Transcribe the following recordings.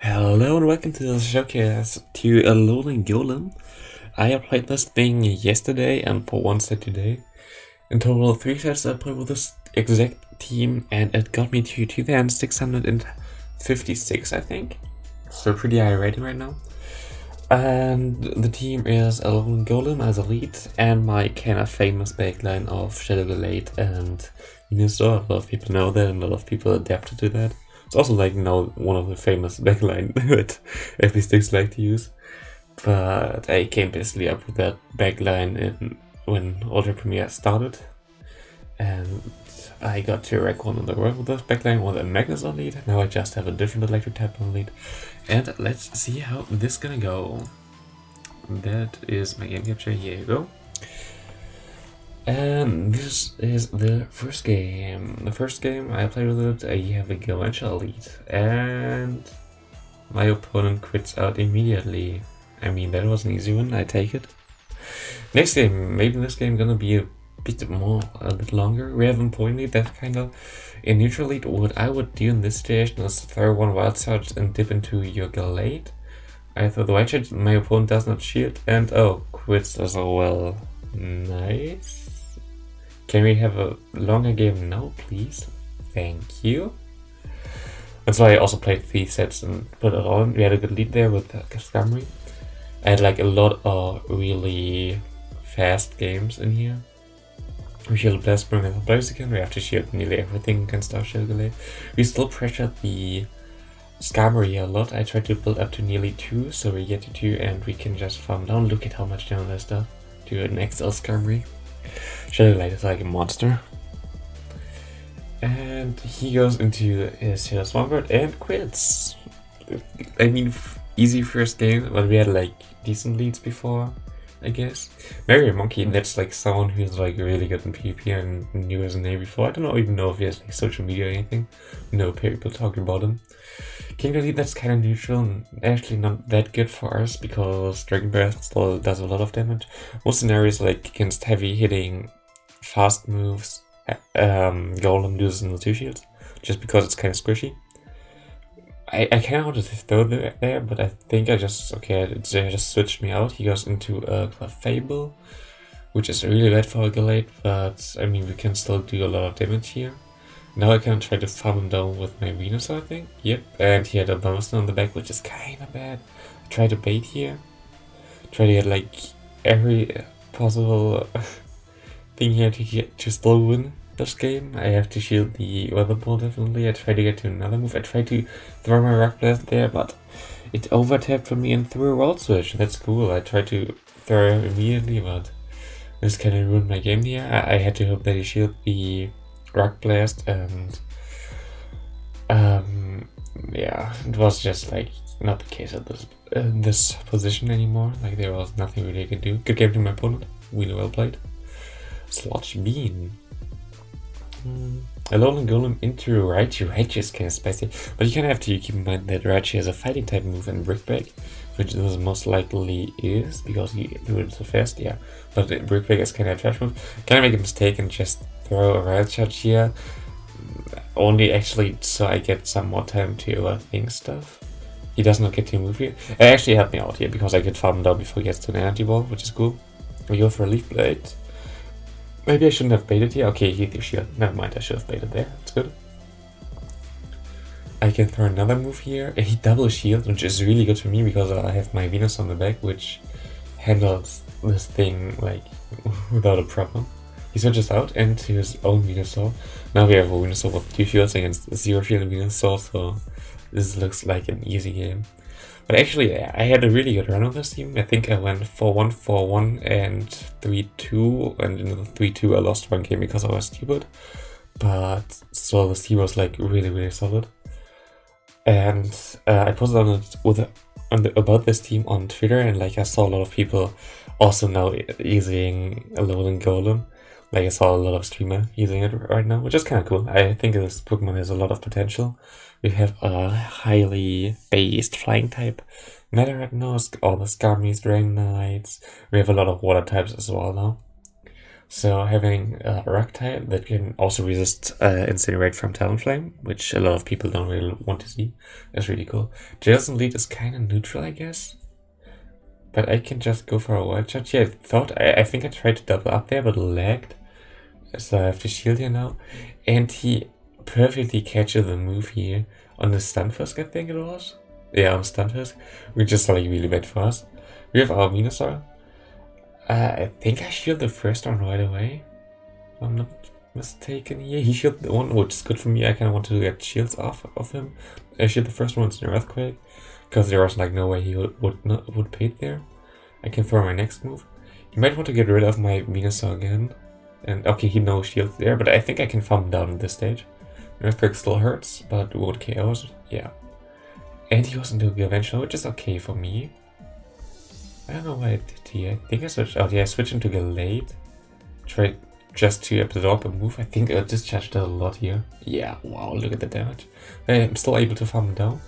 Hello and welcome to the showcase to a Alolan Golem. I played this thing yesterday and for one set today. In total, three sets I played with this exact team and it got me to 2656, I think. So pretty high rating right now. And the team is a Alolan Golem as a lead and my kind of famous backline of Shadow Gallade and Venusaur. A lot of people know that and a lot of people adapted to that. It's also like now one of the famous backline that FB Sticks like to use. But I came basically up with that backline in, when Ultra Premiere started. And I got to rank 1 in the world with this backline with a Magnus on lead. Now I just have a different electric type on lead. And let's see how this gonna go. That is my game capture. Here you go. And this is the first game. The first game I played with it, uh, I have a Galvantula lead, and my opponent quits out immediately. I mean, that was an easy one, I take it. Next game, maybe this game gonna be a bit more, a bit longer. We have a point lead, that kind of in neutral lead. What I would do in this situation is throw one wild charge and dip into your Gallade. I throw the wild charge, my opponent does not shield, and oh, quits as well. Nice. Can we have a longer game now, please? Thank you. That's why I also played three sets and put it on. We had a good lead there with uh. I had like a lot of really fast games in here. We shield Blast Spring and again. We have to shield nearly everything against our Shilgalay. We still pressured the Skarmory a lot. I tried to build up to nearly 2, so we get to 2 and we can just farm down. Look at how much down there's stuff to an XL Skarmory. Shadow Gallade is like a monster. And he goes into his Shadow Swampert and quits. I mean, easy first game, but we had like decent leads before, I guess. Mario Monkey, that's like someone who's like really good in PvP and knew his name before. I don't even know if he has like social media or anything. No people talking about him. King Lead, that's kind of neutral and actually not that good for us because Dragon Breath still does a lot of damage. Most scenarios like against heavy hitting fast moves, um, Golem in the two shields, just because it's kind of squishy. I, I kind of wanted to throw there, but I think I just, okay, it just switched me out. He goes into a Clefable, which is really bad for a Gallade, but I mean, we can still do a lot of damage here. Now I can try to farm him down with my Venus, I think. Yep, and he had a bonus on the back, which is kind of bad. I try to bait here. Try to get like every possible thing here to get to still win this game. I have to shield the weather ball definitely. I try to get to another move. I try to throw my rock blast there, but it over tapped for me and threw a world switch. That's cool. I tried to throw immediately, but this kind of ruined my game here. I, I had to hope that he shield the rock blast and um yeah, it was just like not the case at this in this position anymore. Like there was nothing really I could do. Good game to my opponent. Really well played. Sludge Bean. Mm. Alolan Golem into Raichu. Raichu is kind of spicy, but you kind of have to keep in mind that Raichu has a fighting type move and Brick Break, which this most likely is because he do it so fast, yeah. But Brick Break is kind of a trash move. Can I make a mistake and just throw a Wild Charge here? Only actually so I get some more time to uh, overthink stuff. He does not get to move here. It actually helped me out here because I could farm him down before he gets to an energy ball, which is cool. We go for a Leaf Blade. Maybe I shouldn't have baited here. Okay, he shield. Never mind, I should have baited there. It's good. I can throw another move here. He double shield, which is really good for me because I have my Venus on the back, which handles this thing like without a problem. He switches out into his own Venusaur. Now we have a Venusaur with two shields against zero shield and Venusaur, so this looks like an easy game. But actually, I had a really good run on this team. I think I went 4-1, 4-1, and 3-2. And in the 3-2, I lost one game because I was stupid. But still, this team was like really, really solid. And uh, I posted on it with on the, about this team on Twitter, and like I saw a lot of people also now using Alolan Golem. Like I saw a lot of streamer using it right now, which is kind of cool. I think this Pokemon has a lot of potential. We have a highly based flying type. Nosk, all the Skarmies, Dragonites. We have a lot of water types as well now. So having a rock type that can also resist uh, Incinerate from Talonflame, which a lot of people don't really want to see, is really cool. Jason lead is kind of neutral, I guess. But I can just go for a wild shot. Yeah, I thought, I, I think I tried to double up there, but lagged. So I have to shield here now. And he perfectly catches the move here on the Stunfisk, I think it was. Yeah, on Stunfisk, which is like really bad for us. We have our Venusaur. Uh, I think I shield the first one right away. I'm not mistaken here. He shielded the one, which is good for me. I kind of want to get shields off of him. I shield the first one in Earthquake, because there was like no way he would would, not, would pay there. I can throw my next move. You might want to get rid of my Venusaur again. And okay, he no shields there, but I think I can farm down at this stage. Earthquake still hurts, but won't KOs. Yeah. And he was into Galvantula, which is okay for me. I don't know why I did here. I think I switched. Oh, yeah, I switched into Gallade. Tried just to absorb a move. I think I discharged a lot here. Yeah, wow, look at the damage. I'm still able to farm down.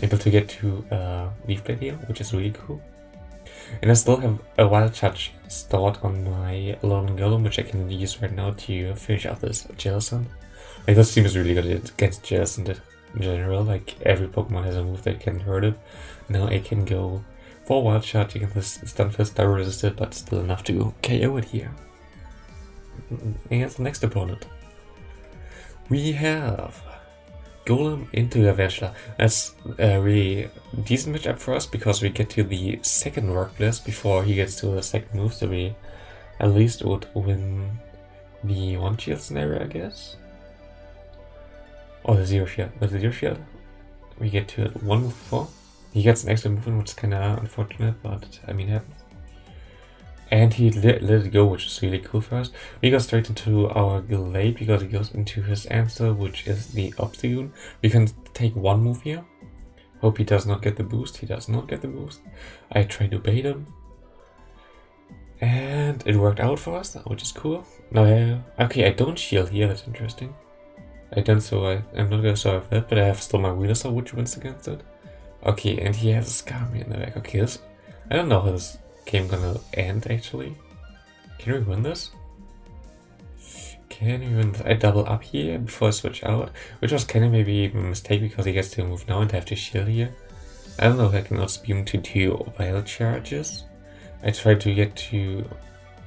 Able to get to uh, Leaf Blade here, which is really cool. And I still have a Wild Charge stored on my Lone Golem, which I can use right now to finish off this Jellicent. Like, this team is really good against Jellicent in general. Like, every Pokemon has a move that can hurt it. Now I can go for wild you get this Stunfisk die resisted, but still enough to KO it here. Against the next opponent. We have Golem into Avengela. That's a uh, really decent matchup for us because we get to the second Blast before he gets to the second move, so we at least would win the one shield scenario, I guess. Or the zero shield. With the zero shield, we get to one move before. He gets an extra movement, which is kind of unfortunate, but I mean, happens. And he let, let it go, which is really cool for us. We go straight into our Gallade because he goes into his answer, which is the Obstagoon. We can take one move here. Hope he does not get the boost. He does not get the boost. I try to bait him. And it worked out for us, which is cool. Now, uh, okay, I don't shield here, that's interesting. I don't, so I, I'm not gonna survive that, but I have still my Venusaur, which wins against it. Okay, and he has a Skarmory in the back. Okay, this, I don't know how this game gonna end actually. Can we win this? Can we win? I double up here before I switch out, which was kind of maybe a mistake because he gets to move now and have to shield here. I don't know if I can also beam to two wild charges. I tried to get to...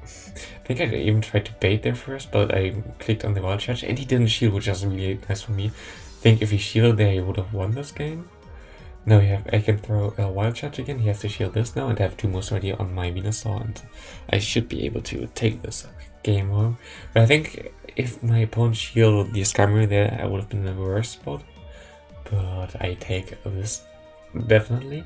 I think I even tried to bait there first, but I clicked on the wild charge and he didn't shield, which was really nice for me. I think if he shielded there, he would have won this game. Now we have, I can throw a wild charge again, he has to shield this now and I have two moves already on my Venusaur and I should be able to take this game home. But I think if my opponent shielded the Skarmory there, I would have been in a worse spot. But I take this, definitely.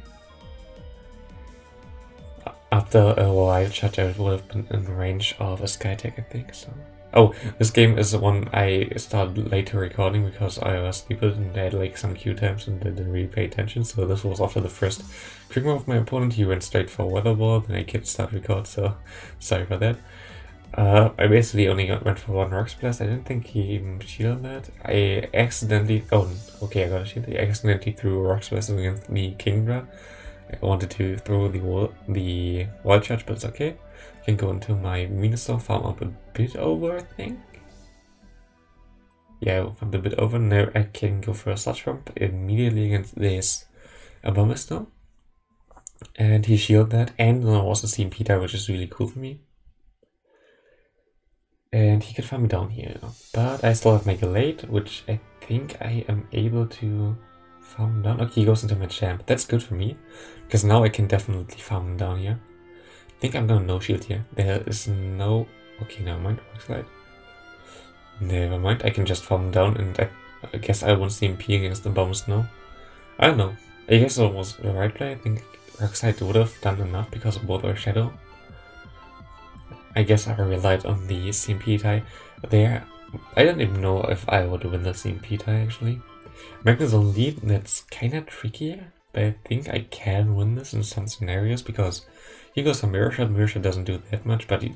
After a wild charge I would have been in range of a Sky Skytech, I think, so... Oh, this game is the one I started later recording because I was stupid and had like some queue times and didn't really pay attention. So this was after the first quick move of my opponent. He went straight for Weather Ball, then I kept start record, so sorry for that. Uh, I basically only got, went for one Rock Blast. I didn't think he even shielded that. I accidentally, oh, okay, I got a shield. I accidentally threw a Rock Blast against the Kingdra. I wanted to throw the the Wild Charge, but it's okay can go into my Venusaur, farm up a bit over, I think. Yeah, farm a bit over. Now I can go for a Sludge Bomb immediately against this Abomasnow. And he shielded that, and then also CMP Peter, which is really cool for me. And he can farm me down here. But I still have my Gallade, which I think I am able to farm down. Okay, he goes into Machamp. That's good for me, because now I can definitely farm him down here think I'm gonna no shield here. There is no... Okay, never mind. Slide. Never mind. I can just farm down and I, I guess I won't CMP against the bombs now. I don't know. I guess it was the right play. I think Rockslide would have done enough because of both our Shadow. I guess I relied on the CMP tie there. I don't even know if I would win the CMP tie actually. Magnezone lead, that's kinda trickier, but I think I can win this in some scenarios because he goes on Mirror Shot. Mirror Shot doesn't do that much, but he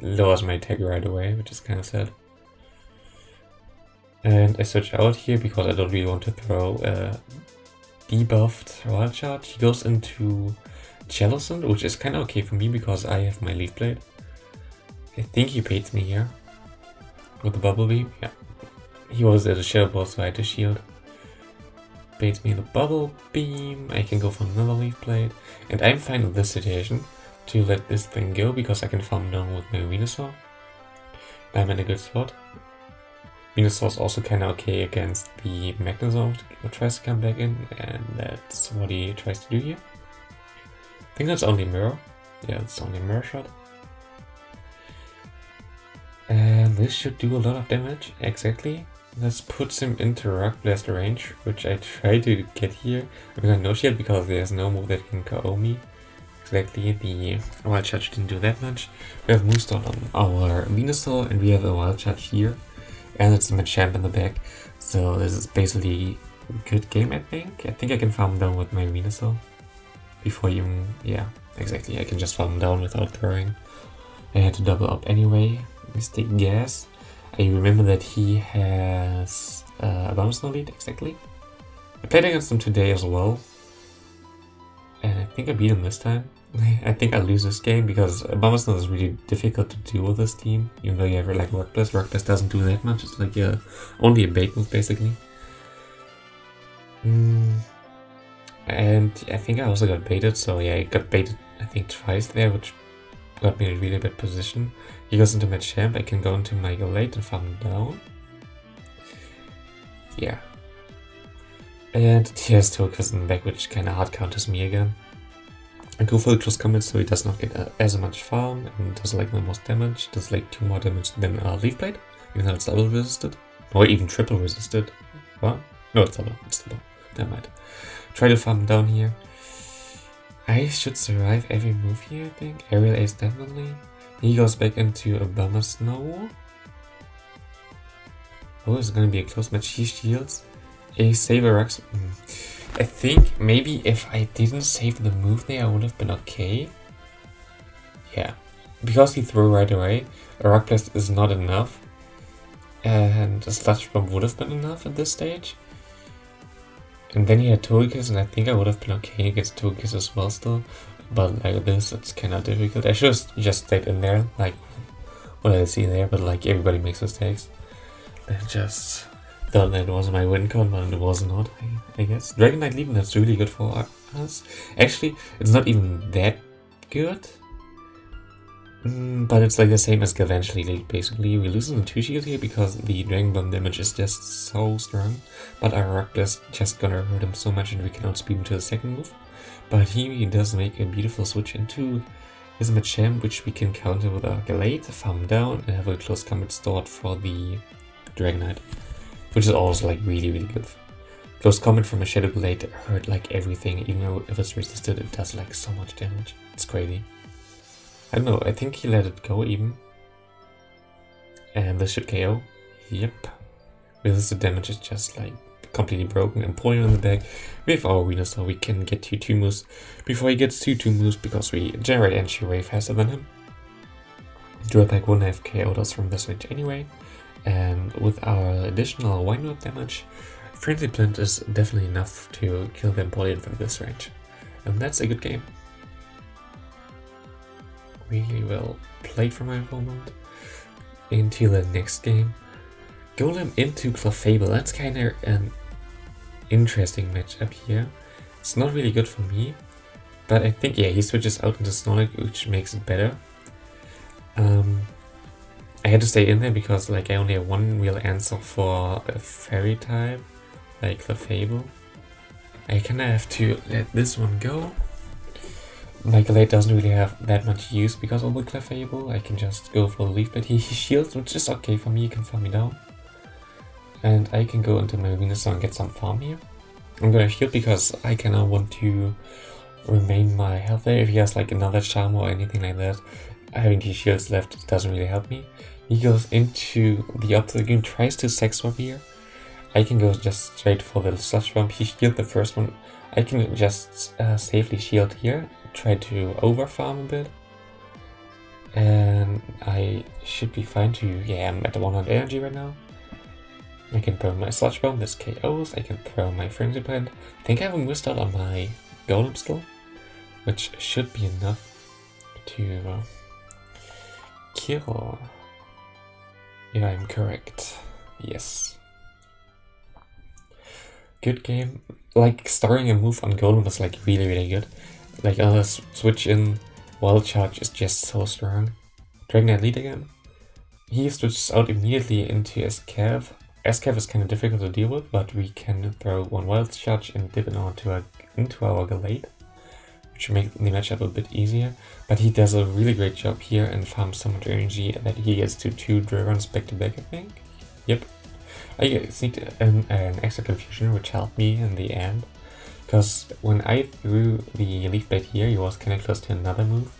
lowers my tag right away, which is kind of sad. And I switch out here because I don't really want to throw a debuffed Wild Charge. He goes into Jellicent, which is kind of okay for me because I have my Leaf Blade. I think he baits me here. With the bubble beam, yeah. He was at a shadow ball, so I had to shield. Baits me the bubble beam, I can go for another leaf blade. And I'm fine with this situation to let this thing go because I can farm down with my Venusaur. I'm in a good spot. Venusaur is also kinda okay against the Magnezone who tries to come back in, and that's what he tries to do here. I think that's only mirror. Yeah, it's only mirror shot. And this should do a lot of damage, exactly. This puts him into Rock Blast range, which I try to get here. I mean, no shield because there's no move that can KO me. Exactly, the oh, Wild Charge didn't do that much. We have Moonstone on our Venusaur, and we have a Wild Charge here. And it's the Machamp in the back, so this is basically a good game, I think. I think I can farm down with my Venusaur. Before even, yeah, exactly, I can just farm down without throwing. I had to double up anyway, Mystic Gas. I remember that he has uh, a Abomasnow lead, exactly. I played against him today as well. And I think I beat him this time. I think I lose this game because Abomasnow is really difficult to deal with this team. Even though you have like Rock Blast, doesn't do that much. It's like a, only a bait move basically. Mm. And I think I also got baited, so yeah, I got baited I think twice there, which got me in a really bad position. He goes into Machamp, I can go into my Gallade and farm down. Yeah. And he has Togekiss in the back, which kinda hard counters me again. I go for the close combat so he does not get uh, as much farm and does like the most damage. Does like two more damage than uh, Leaf Blade, even though it's double resisted. Or even triple resisted. What? No, it's double. It's double. Never mind. Try to farm down here. I should survive every move here, I think. Aerial Ace definitely. He goes back into Abomasnow. Oh, it's gonna be a close match. He shields. A Saber Rocks. Mm. I think maybe if I didn't save the move there, I would have been okay. Yeah. Because he threw right away, a Rock Blast is not enough. And a Sludge Bomb would have been enough at this stage. And then he had Togekiss, and I think I would have been okay against Togekiss as well still. But like this, it's kind of difficult. I should have just stayed in there, like what I see there, but like everybody makes mistakes. And just thought that was my win con, but it was not, I, I guess. Dragonite Leap, that's really good for us. Actually, it's not even that good. Mm, but it's like the same as Galvantula Leap, basically. We lose the 2 shield here because the Dragon Bomb damage is just so strong. But our Rock Blast just gonna hurt him so much and we can outspeed him to the second move. But he does make a beautiful switch into his Machamp, which we can counter with our Gallade, farm down, and have a close combat stored for the Dragonite. Which is also like really, really good. Close combat from a Shadow Gallade hurt like everything, even though if it's resisted, it does like so much damage. It's crazy. I don't know, I think he let it go even. And this should KO. Yep. Resisted damage is just like completely broken. Empoleon in the back. with our Venusaur, so we can get to 2 moves before he gets to 2 moves because we generate energy way faster than him. Drawback wouldn't have KO'd us from this range anyway. And with our additional Wind damage, Frenzy Plant is definitely enough to kill the Empoleon from this range. And that's a good game really well played from my opponent. Into the next game. Golem into Clefable. That's kind of an interesting matchup here. It's not really good for me. But I think, yeah, he switches out into Snorlax, which makes it better. Um, I had to stay in there because like I only have one real answer for a fairy type, like the Fable. I kinda have to let this one go. Gallade doesn't really have that much use because of the Clefable. I can just go for the Leaf Blade. He, he shields, which is okay for me. He can farm me down. And I can go into my Venusaur and get some farm here. I'm gonna shield because I kinda want to remain my health there. If he has like another charm or anything like that, having these shields left doesn't really help me. He goes into the opposite game, tries to sex swap here. I can go just straight for the sludge bomb. He shield the first one. I can just uh, safely shield here try to over farm a bit. And I should be fine to, yeah, I'm at 100 energy right now. I can throw my Sludge Bomb, this KOs, I can throw my Frenzy Plant. I think I have a missed out on my Golem still, which should be enough to uh, kill. If I'm correct. Yes. Good game. Like starting a move on Golem was like really really good. Like uh switch in Wild Charge is just so strong. Dragonite lead again. He switches out immediately into Escav. Escav is kind of difficult to deal with, but we can throw one Wild Charge and dip it onto our, into our Gallade which makes the matchup a bit easier. But he does a really great job here and farms so much energy that he gets to two dragons back to back, I think. Yep. I sneaked an, an extra confusion, which helped me in the end. Because when I threw the leaf blade here, he was kind of close to another move.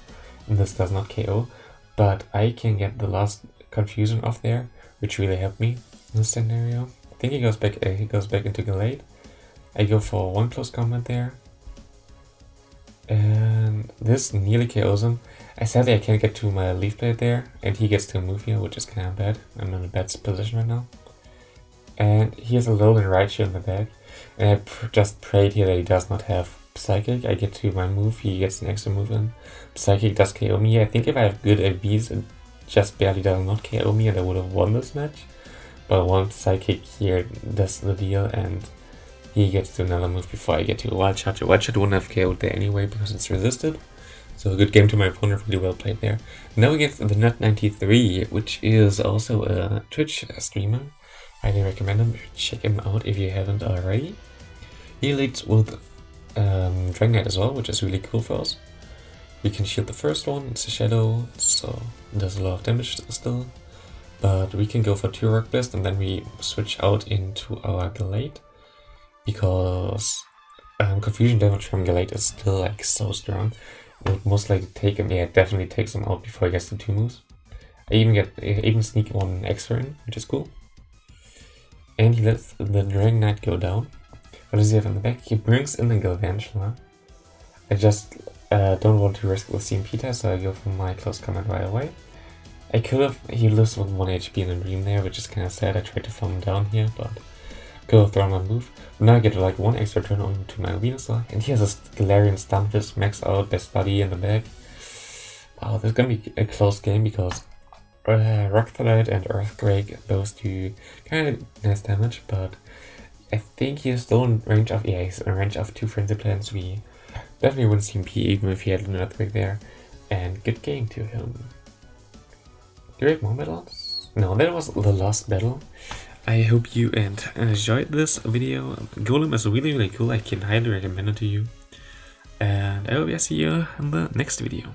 And this does not KO. But I can get the last confusion off there, which really helped me this scenario. I think he goes back. Uh, he goes back into Gallade. I go for one close combat there, and this nearly KOs him. I sadly I can't get to my leaf blade there, and he gets to move here, which is kind of bad. I'm in a bad position right now. And he has a low and right shield in the back. And I pr just prayed here that he does not have Psychic. I get to my move, he gets an extra move in. Psychic does KO me. I think if I have good ABs, it just barely does not KO me and I would have won this match. But one Psychic here does the deal and he gets to another move before I get to a wild charge. A wild charge wouldn't have KO'd there anyway because it's resisted. So a good game to my opponent, really well played there. Now we get the Nut93, which is also a Twitch streamer. Highly recommend him. Check him out if you haven't already. He leads with um, Dragonite as well, which is really cool for us. We can shield the first one, it's a shadow, so does a lot of damage still. But we can go for two Rock Blast and then we switch out into our Gallade because um, Confusion Damage from Gallade is still like so strong. It would most likely take him, yeah, it definitely takes him out before he gets the two moves. I even get I even sneak one extra in, which is cool. And he lets the Dragonite go down. What does he have in the back? He brings in the Galvantula. I just uh, don't want to risk the CMP so I go for my close combat right away. I could have, he lives with 1 HP in the dream there, which is kind of sad. I tried to farm him down here, but go throw my move. Now I get like one extra turn on to my Venusaur, and he has a Galarian Stunfisk max out, best buddy in the back. Wow, this is gonna be a close game because uh, Rock Slide and Earthquake both do kind of nice damage, but I think he's still in range of, yeah, he's in range of two Frenzy Plants. We definitely wouldn't CMP even if he had an Earthquake there, and good game to him. Do have more battles? No, that was the last battle. I hope you enjoyed this video. Golem is really really cool, I can highly recommend it to you. And I hope I see you in the next video.